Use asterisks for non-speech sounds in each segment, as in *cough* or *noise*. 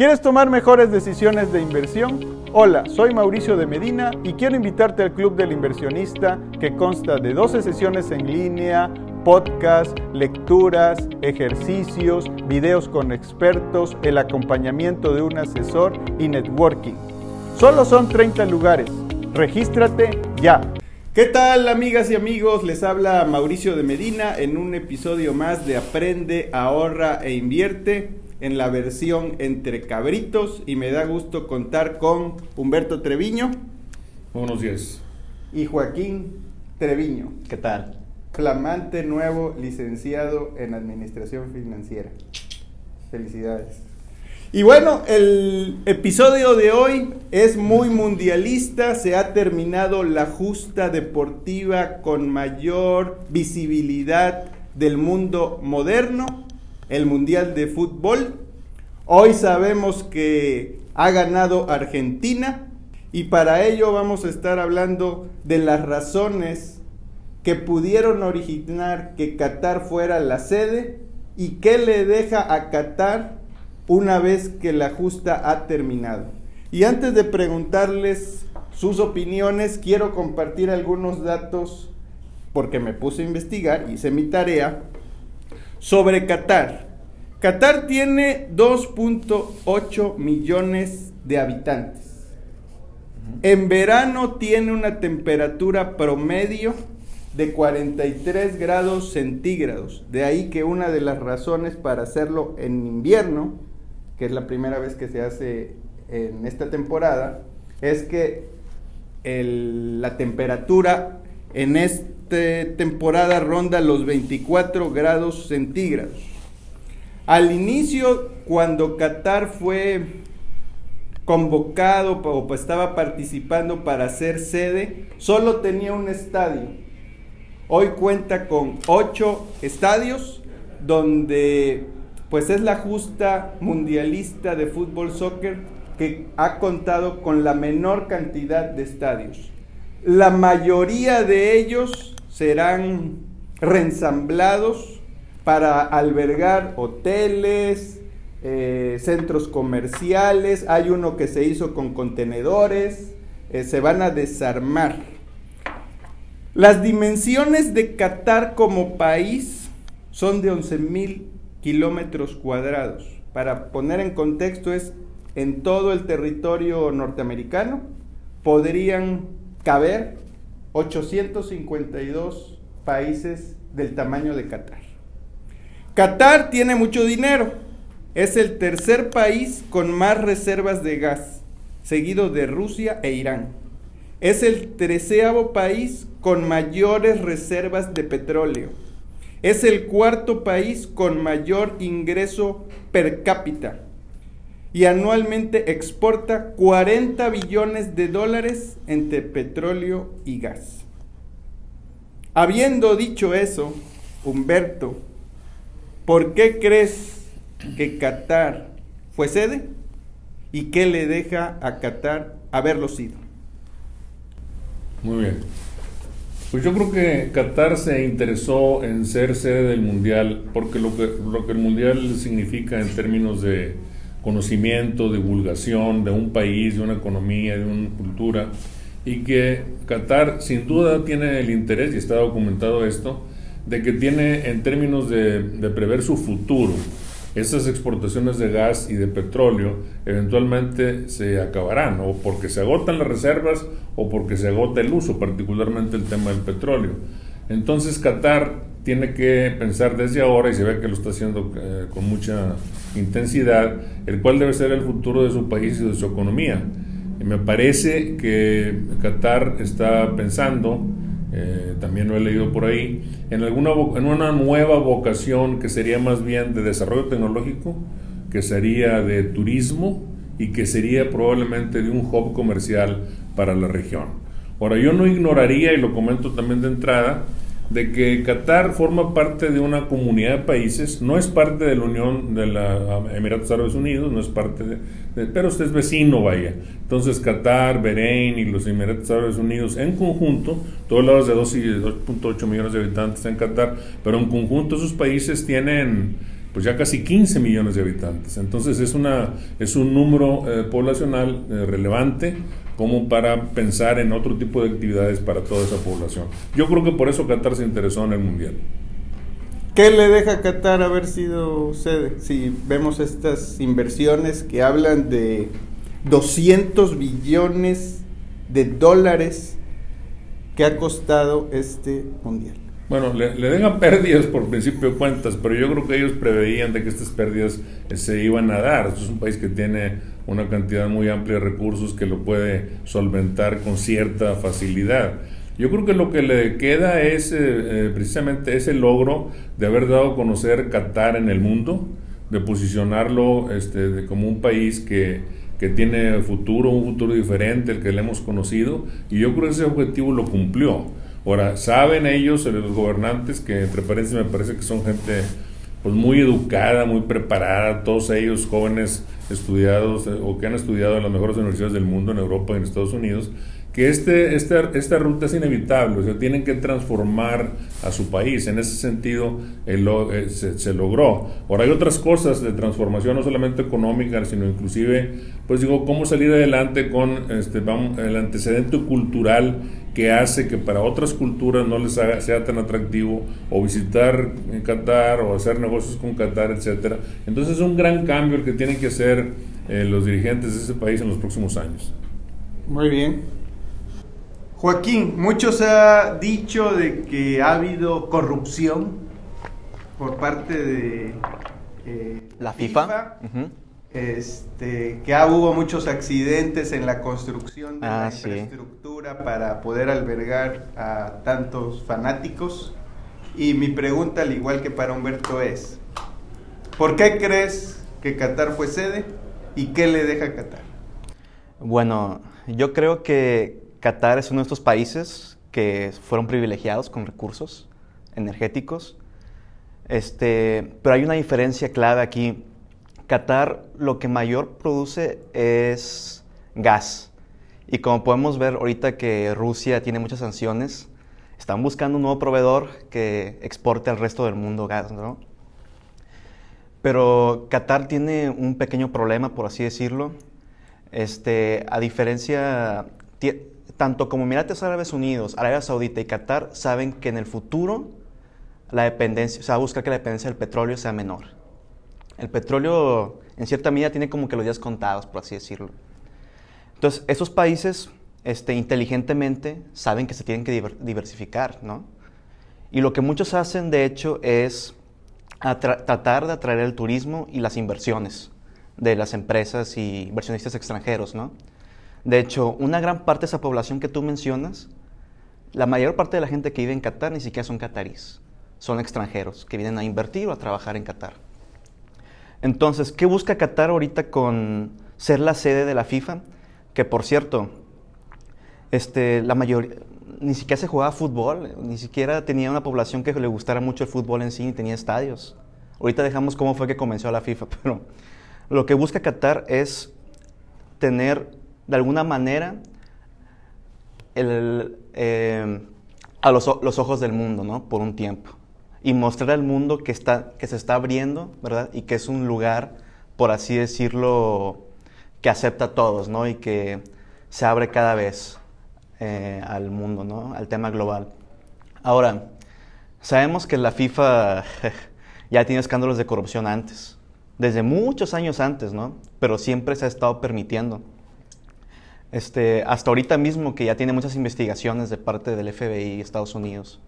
¿Quieres tomar mejores decisiones de inversión? Hola, soy Mauricio de Medina y quiero invitarte al Club del Inversionista que consta de 12 sesiones en línea, podcast, lecturas, ejercicios, videos con expertos, el acompañamiento de un asesor y networking. Solo son 30 lugares. Regístrate ya. ¿Qué tal amigas y amigos? Les habla Mauricio de Medina en un episodio más de Aprende, ahorra e invierte en la versión entre cabritos y me da gusto contar con Humberto Treviño. Buenos días. Y Joaquín Treviño. ¿Qué tal? Flamante nuevo licenciado en Administración Financiera. Felicidades. Y bueno, el episodio de hoy es muy mundialista, se ha terminado la justa deportiva con mayor visibilidad del mundo moderno, el Mundial de Fútbol. Hoy sabemos que ha ganado Argentina y para ello vamos a estar hablando de las razones que pudieron originar que Qatar fuera la sede y qué le deja a Qatar una vez que la justa ha terminado. Y antes de preguntarles sus opiniones, quiero compartir algunos datos porque me puse a investigar, hice mi tarea sobre Qatar. Qatar tiene 2.8 millones de habitantes. En verano tiene una temperatura promedio de 43 grados centígrados. De ahí que una de las razones para hacerlo en invierno que es la primera vez que se hace en esta temporada, es que la temperatura en esta temporada ronda los 24 grados centígrados. Al inicio, cuando Qatar fue convocado o estaba participando para ser sede, solo tenía un estadio. Hoy cuenta con ocho estadios donde pues es la justa mundialista de fútbol soccer que ha contado con la menor cantidad de estadios. La mayoría de ellos serán reensamblados para albergar hoteles, eh, centros comerciales, hay uno que se hizo con contenedores, eh, se van a desarmar. Las dimensiones de Qatar como país son de 11 mil kilómetros cuadrados. Para poner en contexto es en todo el territorio norteamericano podrían caber 852 países del tamaño de Qatar. Qatar tiene mucho dinero. Es el tercer país con más reservas de gas, seguido de Rusia e Irán. Es el treceavo país con mayores reservas de petróleo es el cuarto país con mayor ingreso per cápita y anualmente exporta 40 billones de dólares entre petróleo y gas. Habiendo dicho eso, Humberto, ¿por qué crees que Qatar fue sede? ¿Y qué le deja a Qatar haberlo sido? Muy bien. Pues yo creo que Qatar se interesó en ser sede del Mundial porque lo que, lo que el Mundial significa en términos de conocimiento, divulgación de un país, de una economía, de una cultura, y que Qatar sin duda tiene el interés, y está documentado esto, de que tiene en términos de, prever su futuro, esas exportaciones de gas y de petróleo eventualmente se acabarán, o porque se agotan las reservas o porque se agota el uso, particularmente el tema del petróleo. Entonces Qatar tiene que pensar desde ahora, y se ve que lo está haciendo eh, con mucha intensidad, el cual debe ser el futuro de su país y de su economía. Me parece que Qatar está pensando eh, también lo he leído por ahí, en, alguna, en una nueva vocación que sería más bien de desarrollo tecnológico, que sería de turismo y que sería probablemente de un hub comercial para la región. Ahora, yo no ignoraría, y lo comento también de entrada, de que Qatar forma parte de una comunidad de países, no es parte de la Unión de los Emiratos Árabes Unidos, no es parte de, pero usted es vecino, vaya. Entonces Qatar, Bahrein y los Emiratos Árabes Unidos en conjunto, todos lados de 2.8 millones de habitantes en Qatar, pero en conjunto esos países tienen pues ya casi 15 millones de habitantes. Entonces es, una, es un número eh, poblacional eh, relevante como para pensar en otro tipo de actividades para toda esa población. Yo creo que por eso Qatar se interesó en el Mundial. ¿Qué le deja a Qatar haber sido sede? Si vemos estas inversiones que hablan de 200 billones de dólares que ha costado este mundial. Bueno, le, dejan pérdidas por principio de cuentas, pero yo creo que ellos preveían de que estas pérdidas eh, se iban a dar. Esto es un país que tiene una cantidad muy amplia de recursos que lo puede solventar con cierta facilidad. Yo creo que lo que le queda es eh, eh, precisamente ese logro de haber dado a conocer Qatar en el mundo, de posicionarlo este, como un país que, que tiene futuro, un futuro diferente al que le hemos conocido, y yo creo que ese objetivo lo cumplió. Ahora, saben ellos, eh, los gobernantes, que entre paréntesis me parece que son gente pues muy educada, muy preparada, todos ellos jóvenes estudiados eh, o que han estudiado en las mejores universidades del mundo, en Europa y en Estados Unidos, que este, esta, esta ruta es inevitable, o sea, tienen que transformar a su país. En ese sentido, eh, se, logró. Ahora, hay otras cosas de transformación, no solamente económica, sino inclusive, pues digo, cómo salir adelante con este, el antecedente cultural que hace que para otras culturas no les sea tan atractivo o visitar en Qatar o hacer negocios con Qatar, etcétera. Entonces es un gran cambio el que tienen que hacer eh, los dirigentes de ese país en los próximos años. Muy bien. Joaquín, mucho se ha dicho de que ha habido corrupción por parte de eh, la FIFA, este, que hubo muchos accidentes en la construcción de la ah, infraestructura para poder albergar a tantos fanáticos. Y mi pregunta, al igual que para Humberto, es, ¿por qué crees que Qatar fue sede y qué le deja a Qatar? Bueno, yo creo que Qatar es uno de estos países que fueron privilegiados con recursos energéticos. Este, pero hay una diferencia clave aquí. Qatar lo que mayor produce es gas. Y como podemos ver ahorita que Rusia tiene muchas sanciones, están buscando un nuevo proveedor que exporte al resto del mundo gas, ¿no? Pero Qatar tiene un pequeño problema, por así decirlo. Este, a diferencia, tanto como Emiratos Árabes Unidos, Arabia Saudita y Qatar saben que en el futuro la dependencia, o sea, buscar que la dependencia del petróleo sea menor. El petróleo, en cierta medida, tiene como que los días contados, por así decirlo. Entonces, esos países, este, inteligentemente, saben que se tienen que diversificar, ¿no? Y lo que muchos hacen, de hecho, es tratar de atraer el turismo y las inversiones de las empresas y inversionistas extranjeros, ¿no? De hecho, una gran parte de esa población que tú mencionas, la mayor parte de la gente que vive en Qatar ni siquiera son catarís, son extranjeros que vienen a invertir o a trabajar en Qatar. Entonces, ¿qué busca Qatar ahorita con ser la sede de la FIFA? Que por cierto, este, la mayoría, ni siquiera se jugaba fútbol, ni siquiera tenía una población que le gustara mucho el fútbol en sí, ni tenía estadios. Ahorita dejamos cómo fue que comenzó la FIFA, *laughs* pero lo que busca Qatar es tener de alguna manera eh, a los, ojos del mundo, ¿no? Por un tiempo. Y mostrar al mundo que, está, que se está abriendo, ¿verdad? Y que es un lugar, por así decirlo, que acepta a todos, ¿no? Y que se abre cada vez eh, al mundo, ¿no? Al tema global. Ahora, sabemos que la FIFA *laughs* ya tiene escándalos de corrupción antes, desde muchos años antes, ¿no? Pero siempre se ha estado permitiendo. Este, hasta ahorita mismo que ya tiene muchas investigaciones de parte del FBI Estados Unidos.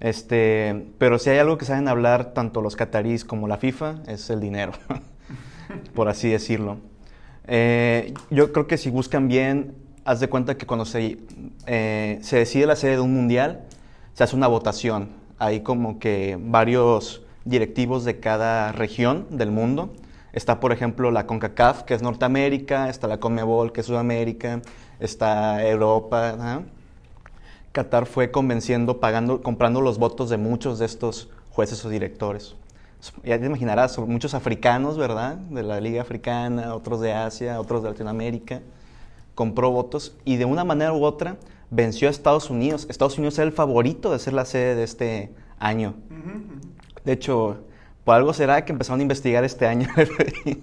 Este, pero si hay algo que saben hablar tanto los cataríes como la FIFA es el dinero, *laughs* por así decirlo. Eh, yo creo que si buscan bien, haz de cuenta que cuando eh, se decide la sede de un mundial, se hace una votación. Hay como que varios directivos de cada región del mundo Está, por ejemplo, la CONCACAF, que es Norteamérica, está la CONMEBOL, que es Sudamérica, está Europa. Qatar fue convenciendo, pagando, comprando los votos de muchos de estos jueces o directores. Ya te imaginarás, muchos africanos, ¿verdad? De la Liga Africana, otros de Asia, otros de Latinoamérica. Compró votos y de una manera u otra venció a Estados Unidos. Estados Unidos era el favorito de ser la sede de este año. De hecho, Por algo será que empezaron a investigar este año,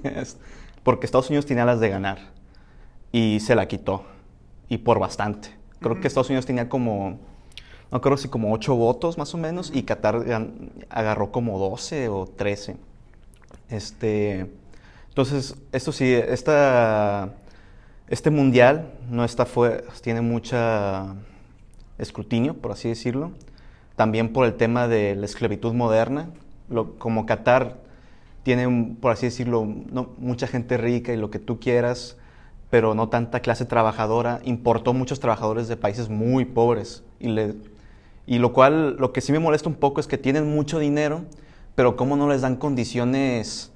*laughs* porque Estados Unidos tenía las de ganar y se la quitó, y por bastante. Creo que Estados Unidos tenía como, no creo si como 8 votos más o menos, y Qatar agarró como 12 o 13. Este, entonces, esto sí, esta, este mundial no está fue, tiene mucha escrutinio, por así decirlo. También por el tema de la esclavitud moderna. Como Qatar tiene, por así decirlo, mucha gente rica y lo que tú quieras, pero no tanta clase trabajadora, importó muchos trabajadores de países muy pobres. Y, y lo cual, lo que sí me molesta un poco es que tienen mucho dinero, pero cómo no les dan condiciones,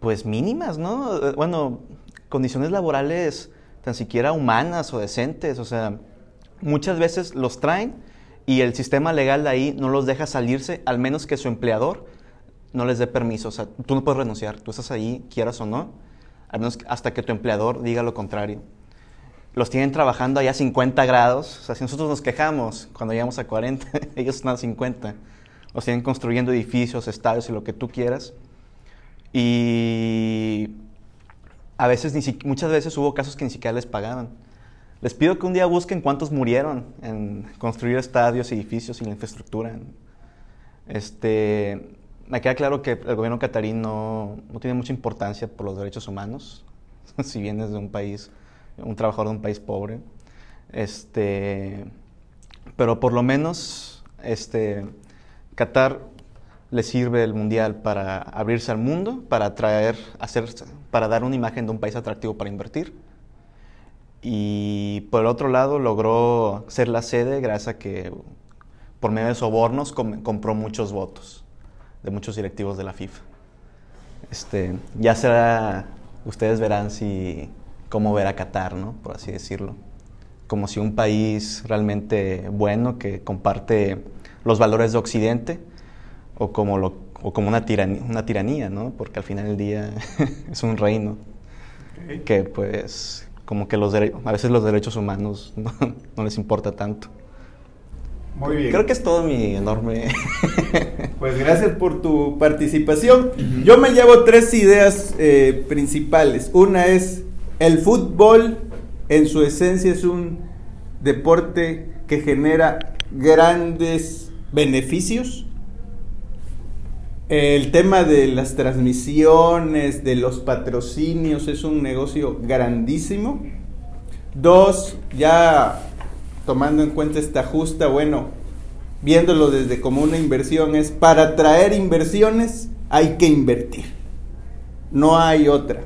pues mínimas, ¿no? Bueno, condiciones laborales tan siquiera humanas o decentes, o sea, muchas veces los traen y el sistema legal de ahí no los deja salirse, al menos que su empleador no les dé permiso. O sea, tú no puedes renunciar, tú estás ahí, quieras o no, al menos hasta que tu empleador diga lo contrario. Los tienen trabajando allá a 50 grados, o sea, si nosotros nos quejamos cuando llegamos a 40, *laughs* ellos están a 50. Los tienen construyendo edificios, estadios y lo que tú quieras. Y a veces, muchas veces hubo casos que ni siquiera les pagaban. Les pido que un día busquen cuántos murieron en construir estadios, edificios y la infraestructura. Este, me queda claro que el gobierno catarí no, tiene mucha importancia por los derechos humanos, *laughs* si vienes de un país, un trabajador de un país pobre. Este, pero por lo menos este, Qatar le sirve el mundial para abrirse al mundo, para atraer, hacer, para dar una imagen de un país atractivo para invertir. Y por el otro lado logró ser la sede gracias a que por medio de sobornos compró muchos votos de muchos directivos de la FIFA. Este, ya será, ustedes verán si, cómo ver a Qatar, ¿no? Por así decirlo. Como si un país realmente bueno que comparte los valores de Occidente o como, lo, o como una, tiranía, una tiranía, ¿no? Porque al final del día *laughs* es un reino que pues como que los a veces los derechos humanos *laughs* no les importa tanto. Muy bien. Creo que es todo mi enorme. *laughs* pues gracias por tu participación. Yo me llevo tres ideas eh, principales. Una es el fútbol en su esencia es un deporte que genera grandes beneficios. El tema de las transmisiones, de los patrocinios, es un negocio grandísimo. Dos, ya tomando en cuenta esta justa, bueno, viéndolo desde como una inversión, es para traer inversiones hay que invertir. No hay otra.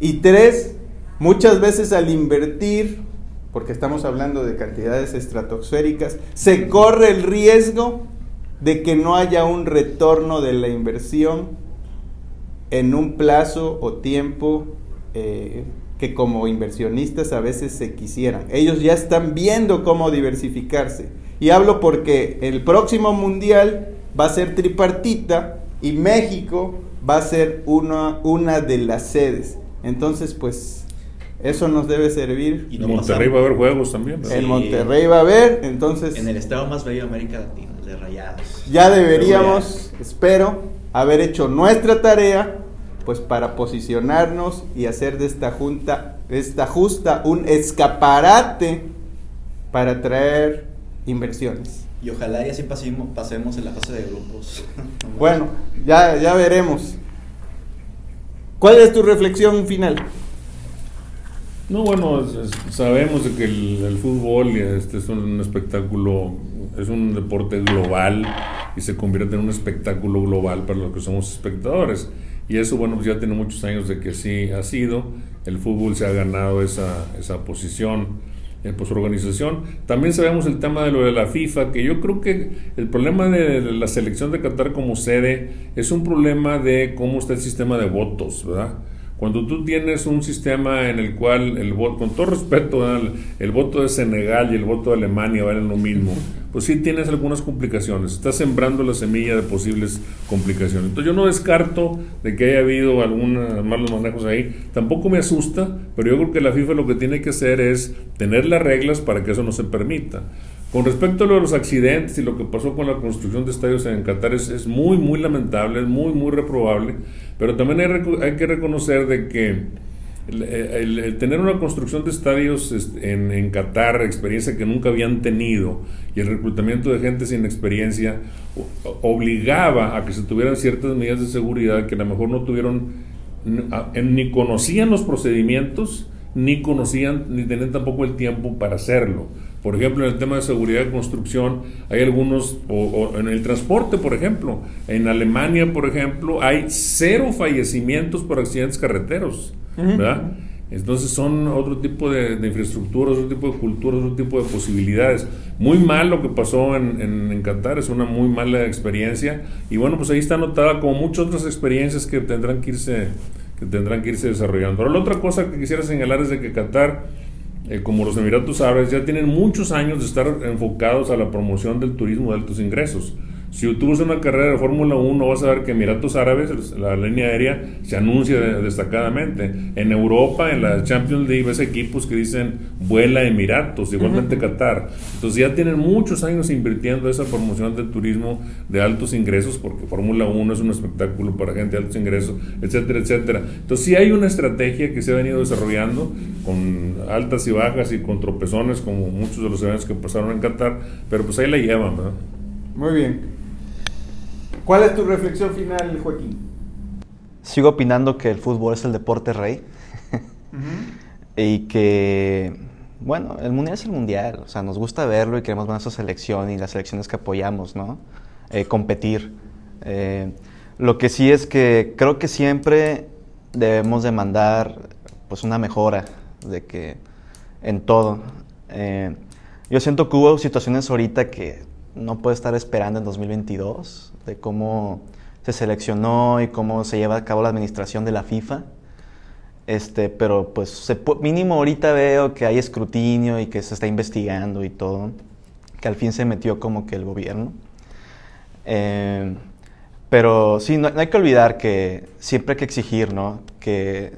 Y tres, muchas veces al invertir, porque estamos hablando de cantidades estratosféricas, se corre el riesgo de que no haya un retorno de la inversión en un plazo o tiempo eh, que como inversionistas a veces se quisieran. Ellos ya están viendo cómo diversificarse. Y hablo porque el próximo mundial va a ser tripartita y México va a ser una, una de las sedes. Entonces, pues eso nos debe servir. Y en Monterrey va a haber juegos también. En Monterrey va a haber, entonces... En el estado más bello de América Latina, de Rayados. Ya deberíamos, espero, haber hecho nuestra tarea pues para posicionarnos y hacer de esta junta, esta justa, un escaparate para traer inversiones. Y ojalá y así pasemos, pasemos en la fase de grupos. *laughs* bueno, ya, ya veremos. ¿Cuál es tu reflexión final? No, bueno, sabemos que el, el, fútbol este es un espectáculo, es un deporte global y se convierte en un espectáculo global para los que somos espectadores. Y eso, bueno, pues ya tiene muchos años de que sí ha sido. El fútbol se ha ganado esa, esa posición en pues, su organización. También sabemos el tema de lo de la FIFA, que yo creo que el problema de la selección de Qatar como sede es un problema de cómo está el sistema de votos, ¿verdad? Cuando tú tienes un sistema en el cual el voto, con todo respeto, el voto de Senegal y el voto de Alemania valen lo mismo, pues sí tienes algunas complicaciones. Estás sembrando la semilla de posibles complicaciones. Entonces yo no descarto de que haya habido algunos malos manejos ahí. Tampoco me asusta, pero yo creo que la FIFA lo que tiene que hacer es tener las reglas para que eso no se permita. Con respecto a lo de los accidentes y lo que pasó con la construcción de estadios en Qatar es, muy, muy lamentable, es muy, muy reprobable, pero también hay, que reconocer de que el, tener una construcción de estadios este, en, en, Qatar, experiencia que nunca habían tenido, y el reclutamiento de gente sin experiencia, obligaba a que se tuvieran ciertas medidas de seguridad que a lo mejor no tuvieron, ni conocían los procedimientos, ni conocían, ni tenían tampoco el tiempo para hacerlo. Por ejemplo, en el tema de seguridad de construcción, hay algunos, o, en el transporte, por ejemplo, en Alemania, por ejemplo, hay cero fallecimientos por accidentes carreteros, ¿verdad? Entonces son otro tipo de, infraestructura, otro tipo de cultura, otro tipo de posibilidades. Muy mal lo que pasó en, en, Qatar, es una muy mala experiencia. Y bueno, pues ahí está anotada como muchas otras experiencias que tendrán que irse, que tendrán que irse desarrollando. Ahora, la otra cosa que quisiera señalar es de que Qatar eh, como los Emiratos Árabes, ya tienen muchos años de estar enfocados a la promoción del turismo de altos ingresos. Si tú ves una carrera de Fórmula 1, vas a ver que Emiratos Árabes, la línea aérea, se anuncia destacadamente. En Europa, en la Champions League, ves equipos que dicen vuela Emiratos, igualmente Qatar. Entonces ya tienen muchos años invirtiendo esa promoción del turismo de altos ingresos, porque Fórmula 1 es un espectáculo para gente de altos ingresos, etcétera, etcétera. Entonces sí hay una estrategia que se ha venido desarrollando con altas y bajas y con tropezones, como muchos de los eventos que pasaron en Qatar, pero pues ahí la llevan, ¿verdad? Muy bien. ¿Cuál es tu reflexión final, Joaquín? Sigo opinando que el fútbol es el deporte rey. y que, bueno, el mundial es el mundial. O sea, nos gusta verlo y queremos ver nuestra selección y las selecciones que apoyamos, ¿no? Eh, competir. Eh, lo que sí es que creo que siempre debemos demandar pues una mejora de que en todo. Eh, yo siento que hubo situaciones ahorita que no puede estar esperando en 2022 de cómo se seleccionó y cómo se lleva a cabo la administración de la FIFA. Este, pero pues mínimo ahorita veo que hay escrutinio y que se está investigando y todo, que al fin se metió como que el gobierno. Eh, pero sí, no, hay que olvidar que siempre hay que exigir, ¿no? Que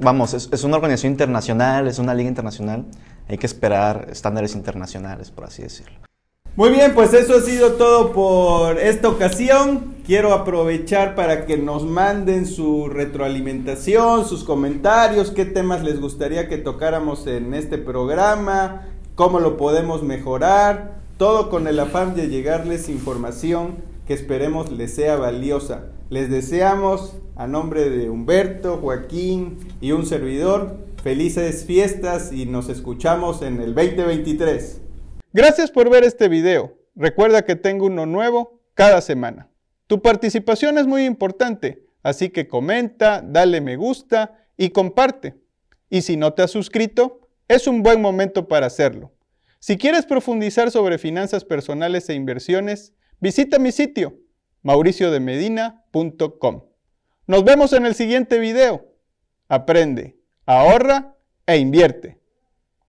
vamos, es una organización internacional, es una liga internacional, hay que esperar estándares internacionales, por así decirlo. Muy bien, pues eso ha sido todo por esta ocasión. Quiero aprovechar para que nos manden su retroalimentación, sus comentarios, qué temas les gustaría que tocáramos en este programa, cómo lo podemos mejorar, todo con el afán de llegarles información que esperemos les sea valiosa. Les deseamos, a nombre de Humberto, Joaquín y un servidor, felices fiestas y nos escuchamos en el 2023. Gracias por ver este video. Recuerda que tengo uno nuevo cada semana. Tu participación es muy importante, así que comenta, dale me gusta y comparte. Y si no te has suscrito, es un buen momento para hacerlo. Si quieres profundizar sobre finanzas personales e inversiones, visita mi sitio mauriciodemedina.com. Nos vemos en el siguiente video. Aprende, ahorra e invierte.